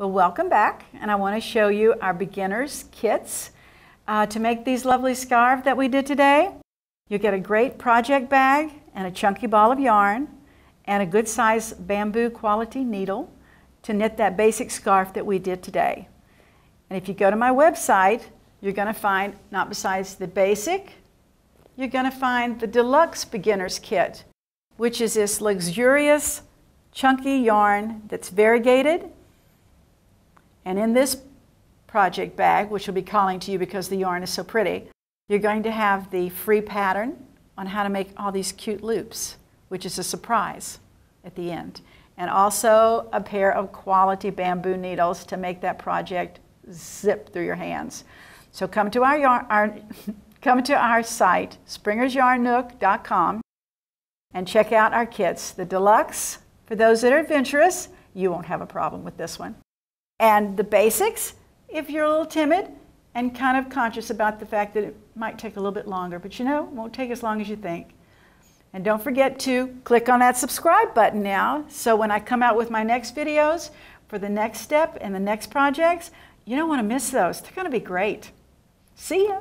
Well, welcome back, and I want to show you our beginner's kits uh, to make these lovely scarves that we did today. You get a great project bag and a chunky ball of yarn and a good size bamboo quality needle to knit that basic scarf that we did today. And if you go to my website, you're going to find, not besides the basic, you're going to find the deluxe beginner's kit, which is this luxurious chunky yarn that's variegated and in this project bag, which will be calling to you because the yarn is so pretty, you're going to have the free pattern on how to make all these cute loops, which is a surprise at the end. And also a pair of quality bamboo needles to make that project zip through your hands. So come to our, yarn, our, come to our site, springersyarnnook.com, and check out our kits. The deluxe, for those that are adventurous, you won't have a problem with this one. And the basics, if you're a little timid and kind of conscious about the fact that it might take a little bit longer, but you know, it won't take as long as you think. And don't forget to click on that subscribe button now, so when I come out with my next videos for the next step and the next projects, you don't want to miss those. They're going to be great. See ya.